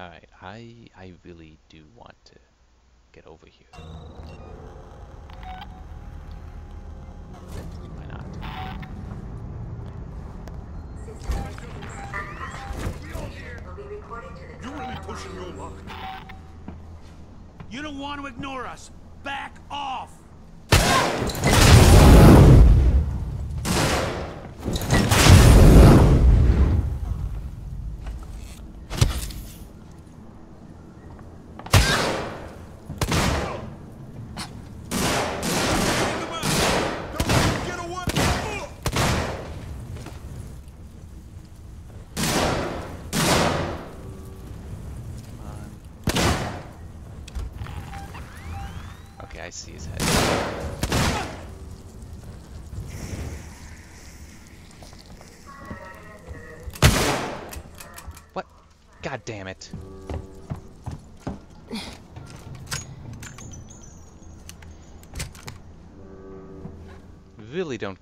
Alright, I I really do want to get over here. Why not? You're really pushing your luck. You don't want to ignore us. Back Okay, I see his head. What? God damn it. Really don't